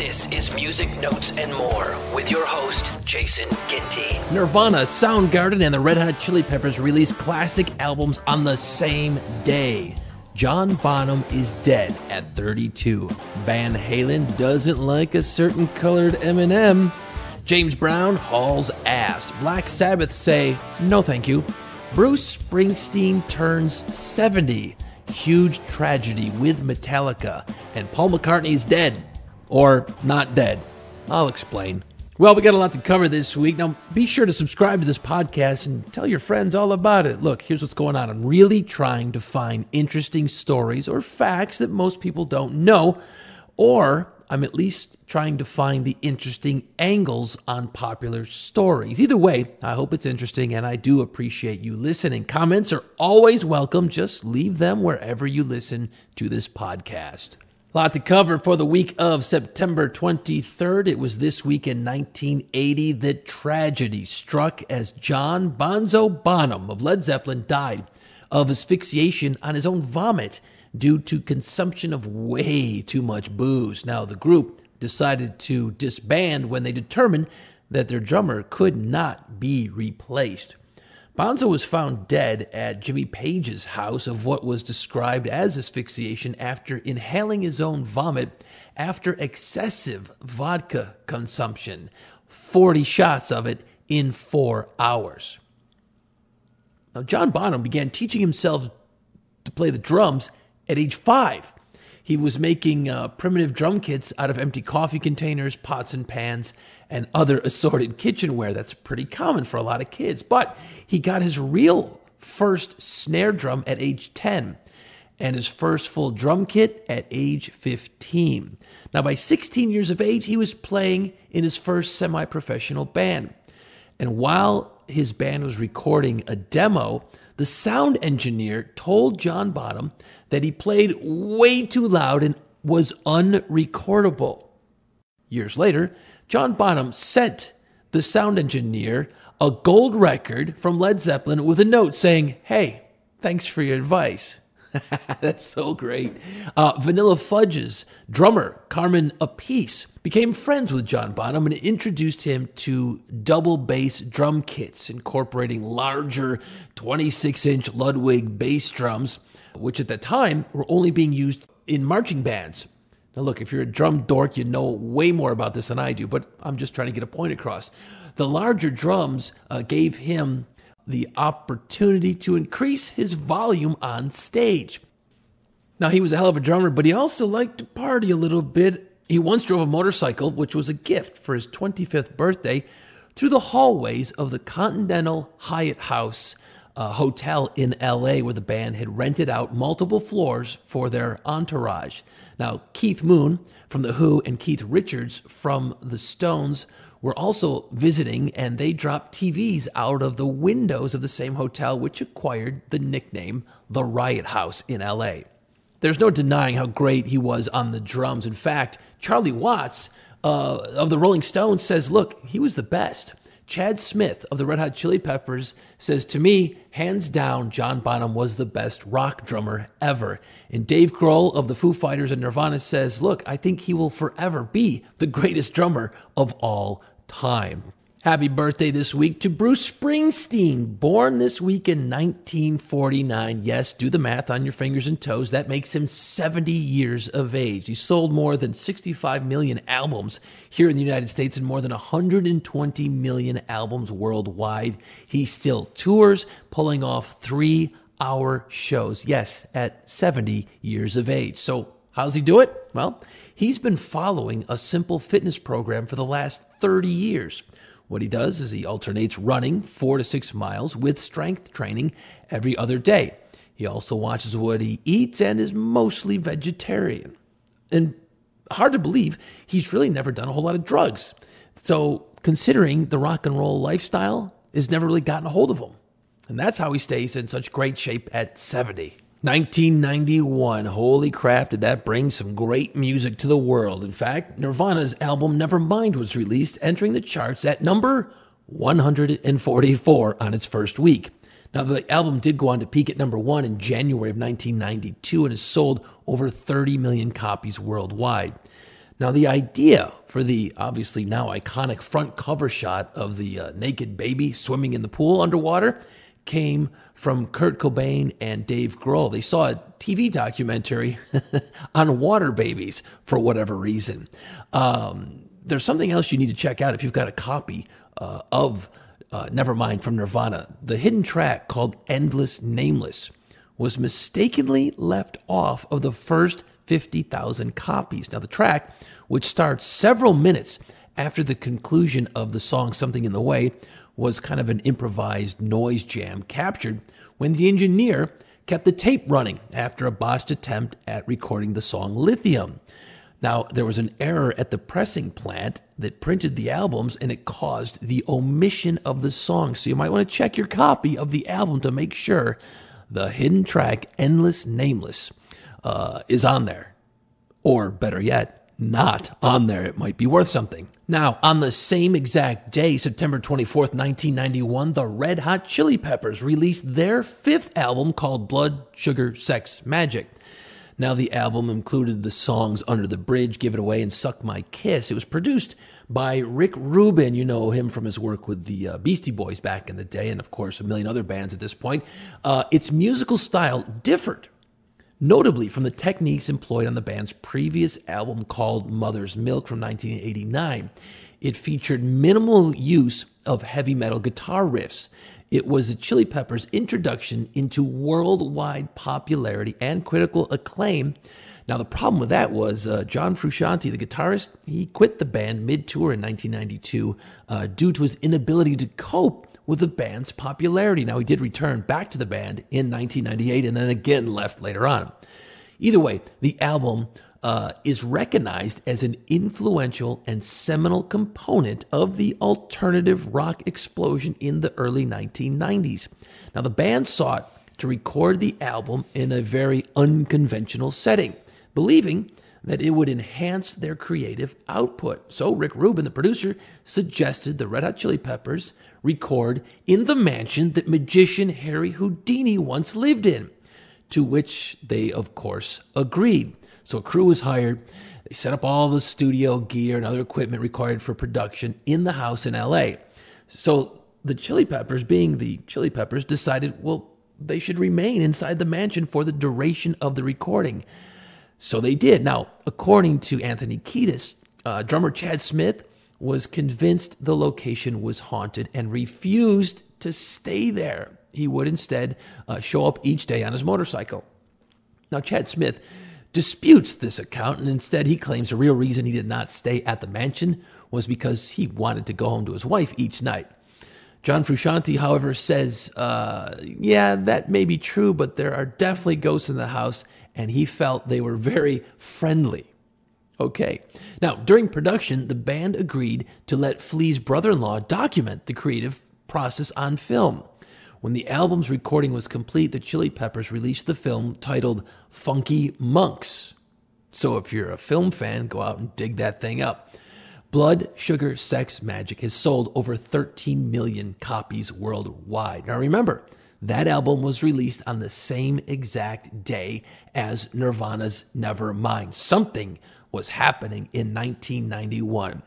This is Music Notes and More with your host, Jason Ginty. Nirvana, Soundgarden, and the Red Hot Chili Peppers released classic albums on the same day. John Bonham is dead at 32. Van Halen doesn't like a certain colored M&M. James Brown hauls ass. Black Sabbath say no thank you. Bruce Springsteen turns 70. Huge tragedy with Metallica. And Paul McCartney is dead. Or not dead. I'll explain. Well, we got a lot to cover this week. Now, be sure to subscribe to this podcast and tell your friends all about it. Look, here's what's going on. I'm really trying to find interesting stories or facts that most people don't know, or I'm at least trying to find the interesting angles on popular stories. Either way, I hope it's interesting and I do appreciate you listening. Comments are always welcome. Just leave them wherever you listen to this podcast. A lot to cover for the week of September 23rd. It was this week in 1980 that tragedy struck as John Bonzo Bonham of Led Zeppelin died of asphyxiation on his own vomit due to consumption of way too much booze. Now, the group decided to disband when they determined that their drummer could not be replaced. Bonzo was found dead at Jimmy Page's house of what was described as asphyxiation after inhaling his own vomit after excessive vodka consumption, 40 shots of it in four hours. Now, John Bonham began teaching himself to play the drums at age five. He was making uh, primitive drum kits out of empty coffee containers, pots and pans, and other assorted kitchenware. That's pretty common for a lot of kids. But he got his real first snare drum at age 10 and his first full drum kit at age 15. Now, by 16 years of age, he was playing in his first semi professional band. And while his band was recording a demo, the sound engineer told John Bonham that he played way too loud and was unrecordable. Years later, John Bonham sent the sound engineer a gold record from Led Zeppelin with a note saying, Hey, thanks for your advice. That's so great. Uh, Vanilla Fudge's drummer, Carmine Appice, became friends with John Bonham and introduced him to double bass drum kits, incorporating larger 26 inch Ludwig bass drums, which at the time were only being used in marching bands. Now, look, if you're a drum dork, you know way more about this than I do, but I'm just trying to get a point across. The larger drums uh, gave him the opportunity to increase his volume on stage. Now, he was a hell of a drummer, but he also liked to party a little bit. He once drove a motorcycle, which was a gift for his 25th birthday, through the hallways of the Continental Hyatt House uh, Hotel in LA, where the band had rented out multiple floors for their entourage. Now, Keith Moon from The Who and Keith Richards from The Stones were also visiting, and they dropped TVs out of the windows of the same hotel, which acquired the nickname the Riot House in LA. There's no denying how great he was on the drums. In fact, Charlie Watts uh, of the Rolling Stones says, look, he was the best. Chad Smith of the Red Hot Chili Peppers says, To me, hands down, John Bonham was the best rock drummer ever. And Dave Grohl of the Foo Fighters and Nirvana says, Look, I think he will forever be the greatest drummer of all time. Happy birthday this week to Bruce Springsteen, born this week in 1949. Yes, do the math on your fingers and toes. That makes him 70 years of age. He sold more than 65 million albums here in the United States and more than 120 million albums worldwide. He still tours, pulling off three hour shows. Yes, at 70 years of age. So, how's he do it? Well, he's been following a simple fitness program for the last 30 years. What he does is he alternates running four to six miles with strength training every other day. He also watches what he eats and is mostly vegetarian. And hard to believe, he's really never done a whole lot of drugs. So, considering the rock and roll lifestyle, has never really gotten a hold of him. And that's how he stays in such great shape at 70. 1991. Holy crap, did that bring some great music to the world. In fact, Nirvana's album Nevermind was released, entering the charts at number 144 on its first week. Now, the album did go on to peak at number one in January of 1992 and has sold over 30 million copies worldwide. Now, the idea for the obviously now iconic front cover shot of the uh, naked baby swimming in the pool underwater came from Kurt Cobain and Dave Grohl. They saw a TV documentary on water babies for whatever reason. Um, there's something else you need to check out if you've got a copy uh, of uh, Nevermind from Nirvana. The hidden track called Endless Nameless was mistakenly left off of the first 50,000 copies. Now, the track, which starts several minutes after the conclusion of the song Something in the Way, was kind of an improvised noise jam captured when the engineer kept the tape running after a botched attempt at recording the song Lithium. Now, there was an error at the pressing plant that printed the albums and it caused the omission of the song. So you might want to check your copy of the album to make sure the hidden track, Endless Nameless, uh, is on there. Or better yet, not on there. It might be worth something. Now, on the same exact day, September 24th, 1991, the Red Hot Chili Peppers released their fifth album called Blood, Sugar, Sex, Magik. Now, the album included the songs Under the Bridge, Give It Away, and Suck My Kiss. It was produced by Rick Rubin. You know him from his work with the uh, Beastie Boys back in the day, and of course, a million other bands at this point. Uh, its musical style differed notably from the techniques employed on the band's previous album called Mother's Milk from 1989. It featured minimal use of heavy metal guitar riffs. It was the Chili Peppers' introduction into worldwide popularity and critical acclaim. Now, the problem with that was uh, John Frusciante, the guitarist, he quit the band mid tour in 1992 uh, due to his inability to cope with the band's popularity. Now, he did return back to the band in 1998 and then again left later on. Either way, the album uh, is recognized as an influential and seminal component of the alternative rock explosion in the early 1990s. Now, the band sought to record the album in a very unconventional setting, believing that it would enhance their creative output. So, Rick Rubin, the producer, suggested the Red Hot Chili Peppers record in the mansion that magician Harry Houdini once lived in, to which they, of course, agreed. So a crew was hired. They set up all the studio gear and other equipment required for production in the house in LA. So the Chili Peppers, being the Chili Peppers, decided, well, they should remain inside the mansion for the duration of the recording. So they did. Now, according to Anthony Kiedis, uh, drummer Chad Smith was convinced the location was haunted and refused to stay there. He would instead uh, show up each day on his motorcycle. Now, Chad Smith disputes this account, and instead he claims the real reason he did not stay at the mansion was because he wanted to go home to his wife each night. John Frusciante, however, says, uh, yeah, that may be true, but there are definitely ghosts in the house, and he felt they were very friendly. Okay. Now, during production, the band agreed to let Flea's brother in law document the creative process on film. When the album's recording was complete, the Chili Peppers released the film titled Funky Monks. So if you're a film fan, go out and dig that thing up. Blood, Sugar, Sex, Magik has sold over 13 million copies worldwide. Now remember, that album was released on the same exact day as Nirvana's Nevermind. Something was happening in 1991.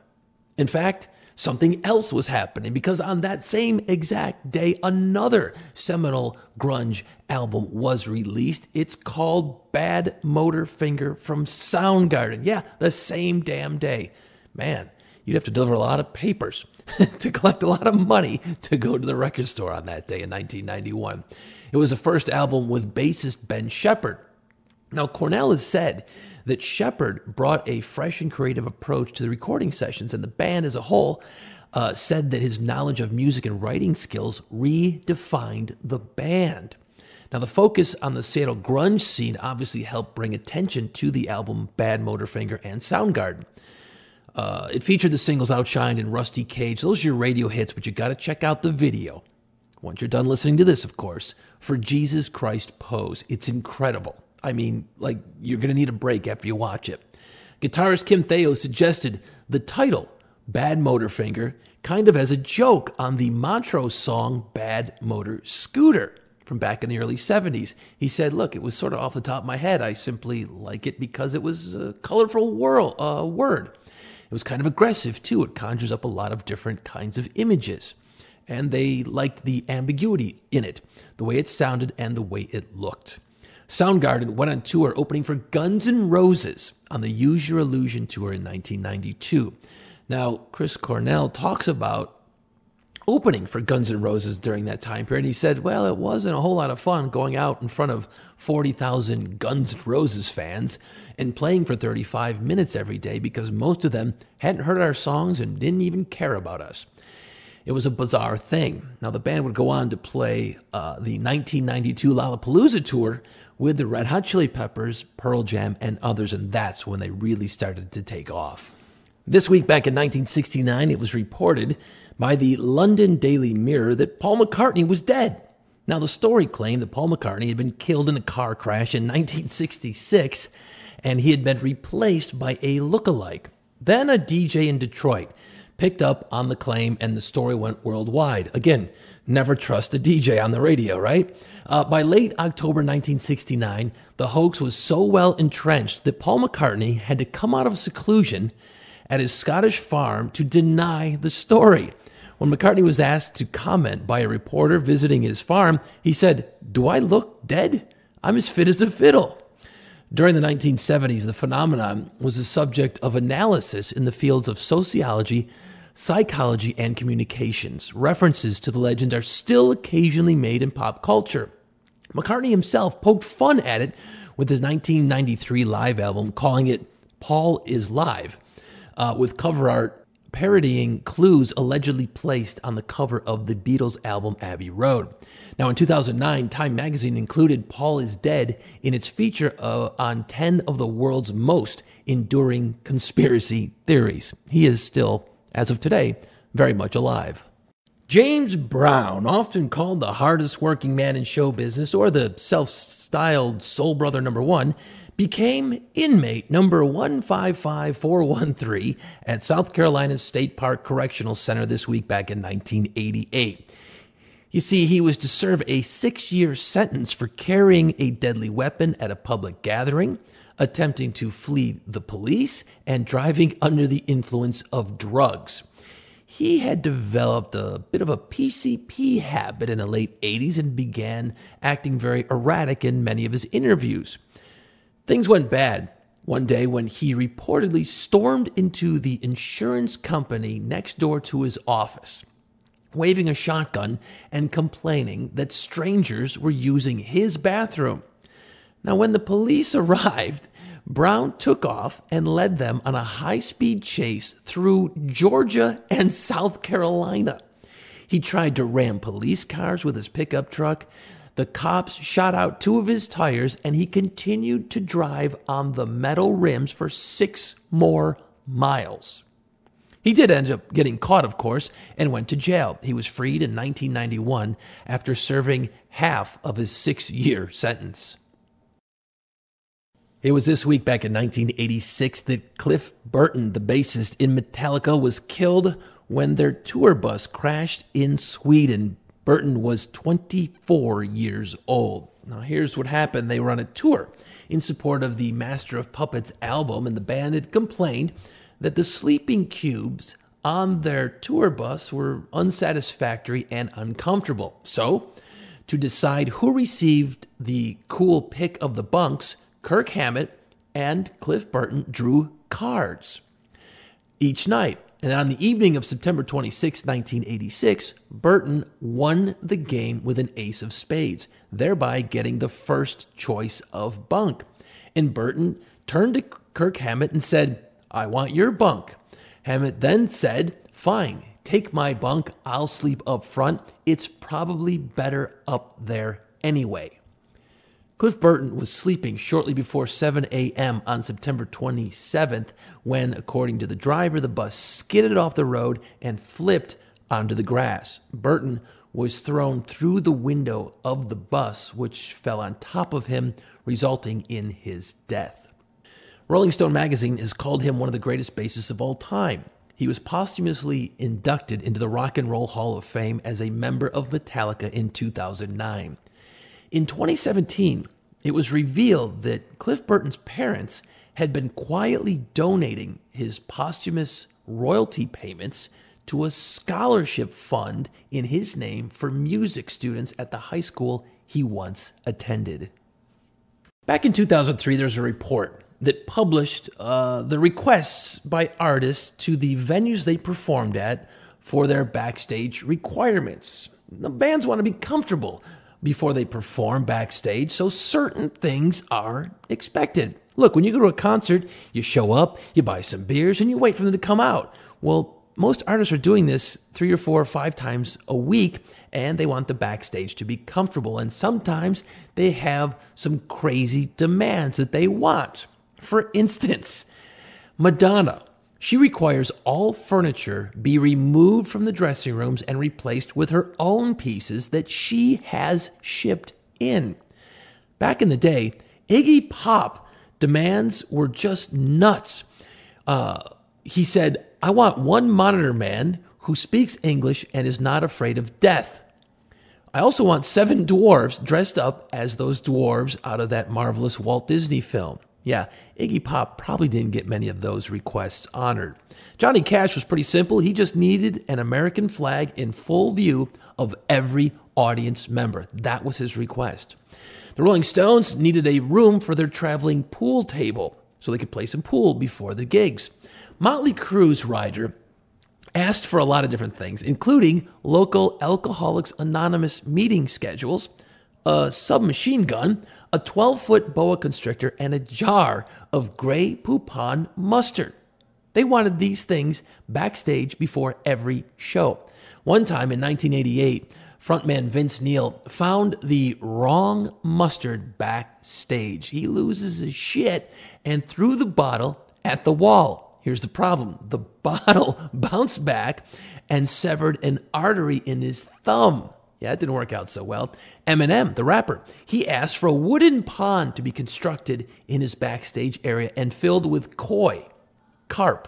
In fact, something else was happening because on that same exact day, another seminal grunge album was released. It's called Bad Motorfinger from Soundgarden. Yeah, the same damn day. Man, you'd have to deliver a lot of papers to collect a lot of money to go to the record store on that day in 1991. It was the first album with bassist Ben Shepherd. Now, Cornell has said that Shepherd brought a fresh and creative approach to the recording sessions, and the band as a whole uh, said that his knowledge of music and writing skills redefined the band. Now, the focus on the Seattle grunge scene obviously helped bring attention to the album Bad Motorfinger and Soundgarden. Uh, it featured the singles Outshined and Rusty Cage. Those are your radio hits, but you got to check out the video. Once you're done listening to this, of course, for Jesus Christ Pose. It's incredible. I mean, like, you're going to need a break after you watch it. Guitarist Kim Thayil suggested the title, Bad Motor Finger, kind of as a joke on the Montrose song Bad Motor Scooter. from back in the early 70s. He said, Look, it was sort of off the top of my head. I simply like it because it was a colorful world, uh, word. It was kind of aggressive, too. It conjures up a lot of different kinds of images. And they liked the ambiguity in it, the way it sounded and the way it looked. Soundgarden went on tour opening for Guns N' Roses on the Use Your Illusion tour in 1992. Now, Chris Cornell talks about opening for Guns N' Roses during that time period. He said, well, it wasn't a whole lot of fun going out in front of 40,000 Guns N' Roses fans and playing for 35 minutes every day because most of them hadn't heard our songs and didn't even care about us. It was a bizarre thing. Now, the band would go on to play uh, the 1992 Lollapalooza tour with the Red Hot Chili Peppers, Pearl Jam, and others, and that's when they really started to take off. This week, back in 1969, it was reported by the London Daily Mirror that Paul McCartney was dead. Now, the story claimed that Paul McCartney had been killed in a car crash in 1966 and he had been replaced by a look-alike. Then a DJ in Detroit picked up on the claim and the story went worldwide. Again, never trust a DJ on the radio, right? Uh, by late October 1969, the hoax was so well entrenched that Paul McCartney had to come out of seclusion at his Scottish farm to deny the story. When McCartney was asked to comment by a reporter visiting his farm, he said, Do I look dead? I'm as fit as a fiddle. During the 1970s, the phenomenon was the subject of analysis in the fields of sociology, psychology, and communications. References to the legend are still occasionally made in pop culture. McCartney himself poked fun at it with his 1993 live album, calling it Paul is Live, uh, with cover art parodying clues allegedly placed on the cover of the Beatles album Abbey Road. Now, in 2009, Time magazine included Paul is Dead in its feature uh, on 10 of the world's most enduring conspiracy theories. He is still, as of today, very much alive. James Brown, often called the hardest working man in show business or the self styled soul brother number one, became inmate number 155413 at South Carolina's State Park Correctional Center this week back in 1988. You see, he was to serve a six year sentence for carrying a deadly weapon at a public gathering, attempting to flee the police, and driving under the influence of drugs. He had developed a bit of a PCP habit in the late 80s and began acting very erratic in many of his interviews. Things went bad one day when he reportedly stormed into the insurance company next door to his office, waving a shotgun and complaining that strangers were using his bathroom. Now, when the police arrived, Brown took off and led them on a high speed chase through Georgia and South Carolina. He tried to ram police cars with his pickup truck. The cops shot out two of his tires and he continued to drive on the metal rims for six more miles. He did end up getting caught, of course, and went to jail. He was freed in 1991 after serving half of his six year sentence. It was this week back in 1986 that Cliff Burton, the bassist in Metallica, was killed when their tour bus crashed in Sweden Burton was 24 years old. Now, here's what happened they were on a tour in support of the Master of Puppets album, and the band had complained that the sleeping cubes on their tour bus were unsatisfactory and uncomfortable. So, to decide who received the cool pick of the bunks, Kirk Hammett and Cliff Burton drew cards each night. And on the evening of September 26, 1986, Burton won the game with an ace of spades, thereby getting the first choice of bunk. And Burton turned to Kirk Hammett and said, I want your bunk. Hammett then said, Fine, take my bunk. I'll sleep up front. It's probably better up there anyway. Cliff Burton was sleeping shortly before 7 a.m. on September 27th when, according to the driver, the bus skidded off the road and flipped onto the grass. Burton was thrown through the window of the bus, which fell on top of him, resulting in his death. Rolling Stone magazine has called him one of the greatest bassists of all time. He was posthumously inducted into the Rock and Roll Hall of Fame as a member of Metallica in 2009. In 2017, it was revealed that Cliff Burton's parents had been quietly donating his posthumous royalty payments to a scholarship fund in his name for music students at the high school he once attended. Back in 2003, there's a report that published uh, the requests by artists to the venues they performed at for their backstage requirements. The bands want to be comfortable before they perform backstage, so certain things are expected. Look, when you go to a concert, you show up, you buy some beers, and you wait for them to come out. Well, most artists are doing this three or four or five times a week, and they want the backstage to be comfortable. And sometimes they have some crazy demands that they want. For instance, Madonna. She requires all furniture be removed from the dressing rooms and replaced with her own pieces that she has shipped in. Back in the day, Iggy Pop demands were just nuts. Uh, he said, I want one monitor man who speaks English and is not afraid of death. I also want seven dwarves dressed up as those dwarves out of that marvelous Walt Disney film. Yeah, Iggy Pop probably didn't get many of those requests honored. Johnny Cash was pretty simple. He just needed an American flag in full view of every audience member. That was his request. The Rolling Stones needed a room for their traveling pool table so they could play some pool before the gigs. Motley Crue's rider asked for a lot of different things, including local Alcoholics Anonymous meeting schedules, a submachine gun, a 12 foot boa constrictor, and a jar of Grey Poupon mustard. They wanted these things backstage before every show. One time in 1988, frontman Vince Neil found the wrong mustard backstage. He loses his shit and threw the bottle at the wall. Here's the problem the bottle bounced back and severed an artery in his thumb. Yeah, it didn't work out so well. Eminem, the rapper, he asked for a wooden pond to be constructed in his backstage area and filled with koi, carp.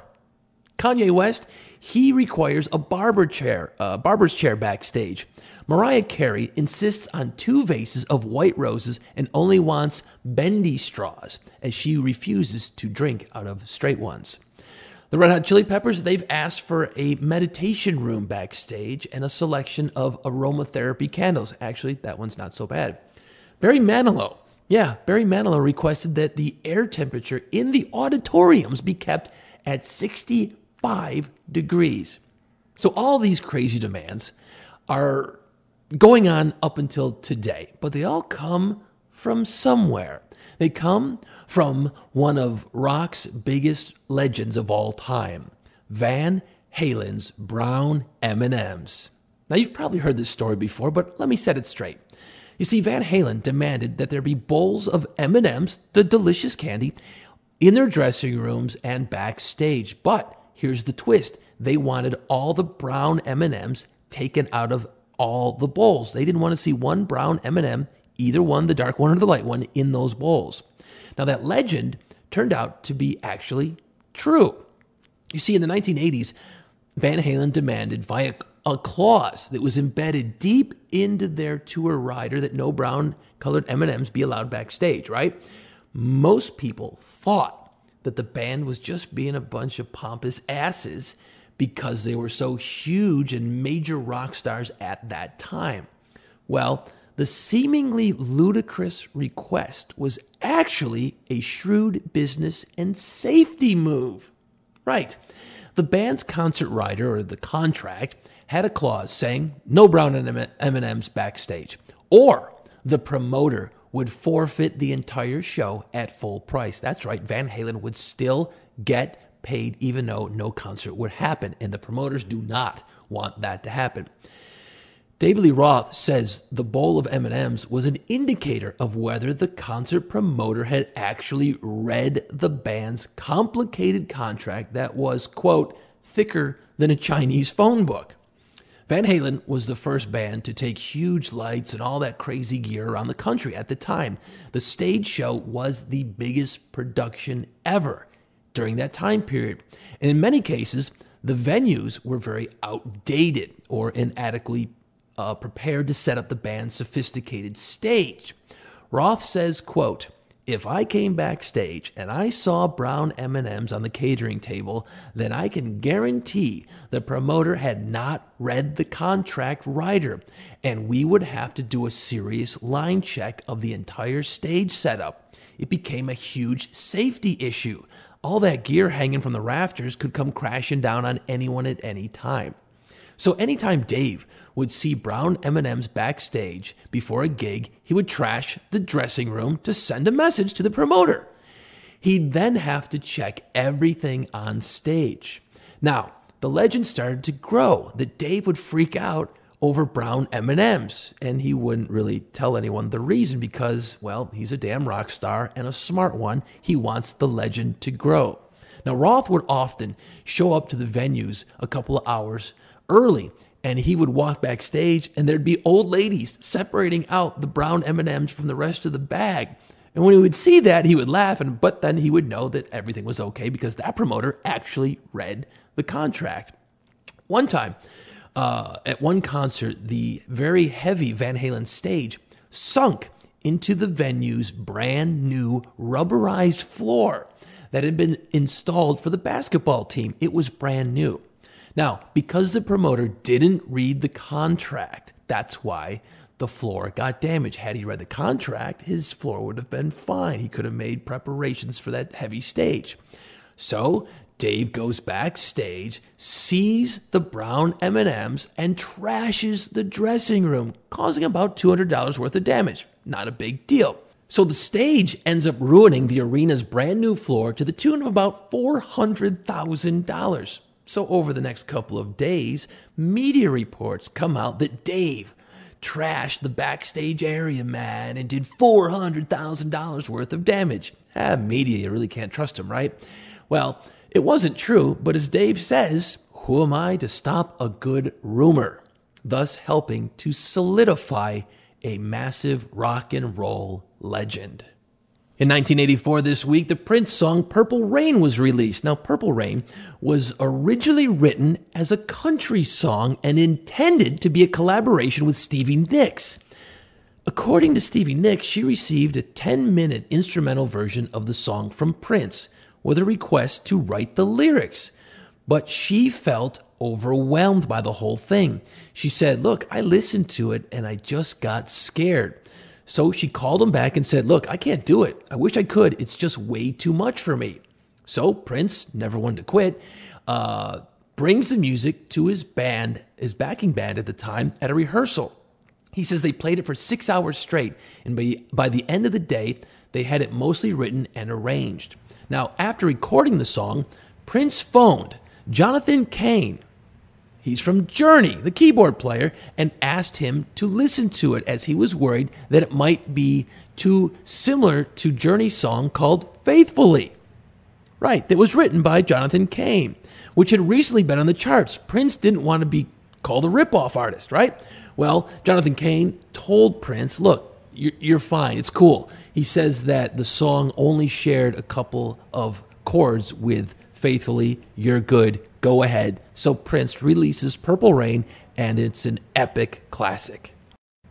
Kanye West, he requires a barber chair, a barber's chair backstage. Mariah Carey insists on two vases of white roses and only wants bendy straws, as she refuses to drink out of straight ones. The Red Hot Chili Peppers, they've asked for a meditation room backstage and a selection of aromatherapy candles. Actually, that one's not so bad. Barry Manilow, yeah, Barry Manilow requested that the air temperature in the auditoriums be kept at 65 degrees. So all these crazy demands are going on up until today, but they all come from somewhere. They come from one of rock's biggest legends of all time, Van Halen's brown M&Ms. Now you've probably heard this story before, but let me set it straight. You see, Van Halen demanded that there be bowls of M&Ms, the delicious candy, in their dressing rooms and backstage. But here's the twist: they wanted all the brown M&Ms taken out of all the bowls. They didn't want to see one brown M&M either one, the dark one or the light one, in those bowls. Now, that legend turned out to be actually true. You see, in the 1980s, Van Halen demanded via a clause that was embedded deep into their tour rider that no brown colored M&Ms be allowed backstage, right? Most people thought that the band was just being a bunch of pompous asses because they were so huge and major rock stars at that time. Well, the seemingly ludicrous request was actually a shrewd business and safety move. Right. The band's concert rider or the contract had a clause saying no brown M&Ms backstage or the promoter would forfeit the entire show at full price. That's right, Van Halen would still get paid even though no concert would happen and the promoters do not want that to happen. David Lee Roth says the bowl of M&Ms was an indicator of whether the concert promoter had actually read the band's complicated contract that was, quote, thicker than a Chinese phone book. Van Halen was the first band to take huge lights and all that crazy gear around the country at the time. The stage show was the biggest production ever during that time period. And in many cases, the venues were very outdated or inadequately uh, prepared to set up the band's sophisticated stage. Roth says, quote, if I came backstage and I saw brown M&Ms on the catering table, then I can guarantee the promoter had not read the contract rider and we would have to do a serious line check of the entire stage setup. It became a huge safety issue. All that gear hanging from the rafters could come crashing down on anyone at any time. So anytime Dave would see brown M&Ms backstage before a gig, he would trash the dressing room to send a message to the promoter. He'd then have to check everything on stage. Now, the legend started to grow that Dave would freak out over brown M&Ms and he wouldn't really tell anyone the reason because well, he's a damn rock star and a smart one. He wants the legend to grow. Now, Roth would often show up to the venues a couple of hours early and he would walk backstage and there'd be old ladies separating out the brown M&Ms from the rest of the bag. And when he would see that, he would laugh and but then he would know that everything was okay because that promoter actually read the contract. One time, uh, at one concert, the very heavy Van Halen stage sunk into the venue's brand new rubberized floor that had been installed for the basketball team. It was brand new. Now, because the promoter didn't read the contract, that's why the floor got damaged. Had he read the contract, his floor would have been fine. He could have made preparations for that heavy stage. So, Dave goes backstage, sees the brown M&Ms and trashes the dressing room, causing about $200 worth of damage. Not a big deal. So the stage ends up ruining the arena's brand new floor to the tune of about $400,000. So, over the next couple of days, media reports come out that Dave trashed the backstage area, man, and did $400,000 worth of damage. Ah, media, you really can't trust him, right? Well, it wasn't true, but as Dave says, who am I to stop a good rumor? Thus, helping to solidify a massive rock and roll legend. In 1984, this week, the Prince song Purple Rain was released. Now, Purple Rain was originally written as a country song and intended to be a collaboration with Stevie Nicks. According to Stevie Nicks, she received a 10 minute instrumental version of the song from Prince with a request to write the lyrics. But she felt overwhelmed by the whole thing. She said, Look, I listened to it and I just got scared. So she called him back and said, Look, I can't do it. I wish I could. It's just way too much for me. So Prince, never one to quit, uh, brings the music to his band, his backing band at the time, at a rehearsal. He says they played it for six hours straight, and by, by the end of the day, they had it mostly written and arranged. Now, after recording the song, Prince phoned Jonathan Cain, He's from Journey, the keyboard player, and asked him to listen to it as he was worried that it might be too similar to Journey's song called Faithfully. Right, that was written by Jonathan Cain, which had recently been on the charts. Prince didn't want to be called a ripoff artist, right? Well, Jonathan Cain told Prince, look, you're, fine, it's cool. He says that the song only shared a couple of chords with Faithfully, You're Good, Go Ahead. So Prince releases Purple Rain, and it's an epic classic.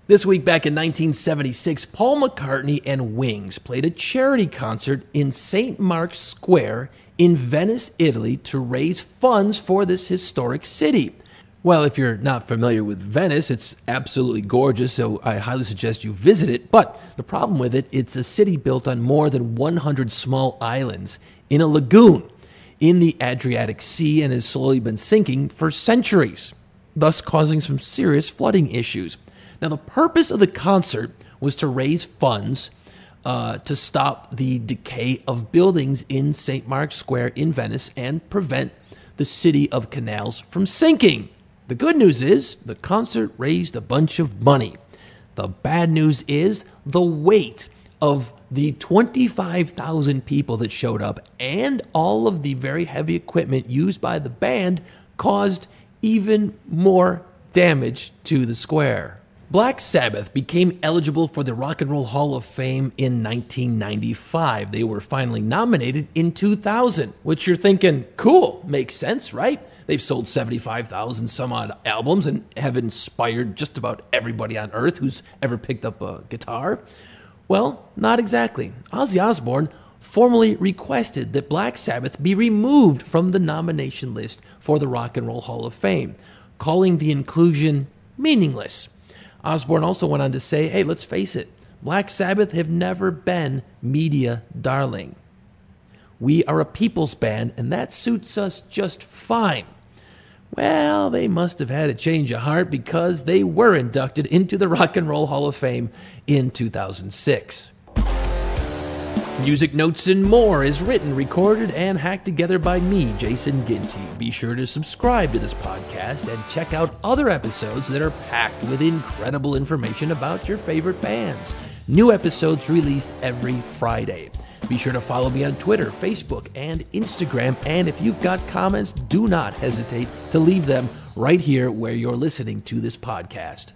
This week back in 1976, Paul McCartney and Wings played a charity concert in St. Mark's Square in Venice, Italy to raise funds for this historic city. Well, if you're not familiar with Venice, it's absolutely gorgeous, so I highly suggest you visit it. But the problem with it, it's a city built on more than 100 small islands in a lagoon in the Adriatic Sea and has slowly been sinking for centuries, thus causing some serious flooding issues. Now, the purpose of the concert was to raise funds uh, to stop the decay of buildings in St. Mark's Square in Venice and prevent the city of canals from sinking. The good news is the concert raised a bunch of money. The bad news is the weight of the 25,000 people that showed up and all of the very heavy equipment used by the band caused even more damage to the square. Black Sabbath became eligible for the Rock and Roll Hall of Fame in 1995. They were finally nominated in 2000, which you're thinking, cool, makes sense, right? They've sold 75,000 some odd albums and have inspired just about everybody on earth who's ever picked up a guitar. Well, not exactly. Ozzy Osbourne formally requested that Black Sabbath be removed from the nomination list for the Rock and Roll Hall of Fame, calling the inclusion meaningless. Osbourne also went on to say, hey, let's face it, Black Sabbath have never been media darling. We are a people's band, and that suits us just fine. Well, they must have had a change of heart because they were inducted into the Rock and Roll Hall of Fame in 2006. Music Notes and More is written, recorded, and hacked together by me, Jason Ginty. Be sure to subscribe to this podcast and check out other episodes that are packed with incredible information about your favorite bands. New episodes released every Friday. Be sure to follow me on Twitter, Facebook, and Instagram. And if you've got comments, do not hesitate to leave them right here where you're listening to this podcast.